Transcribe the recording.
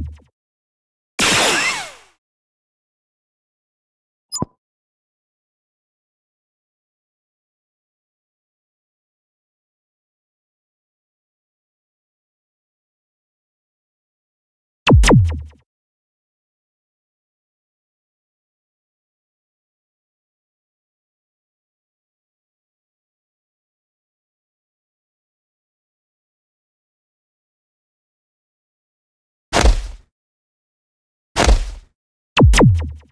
you you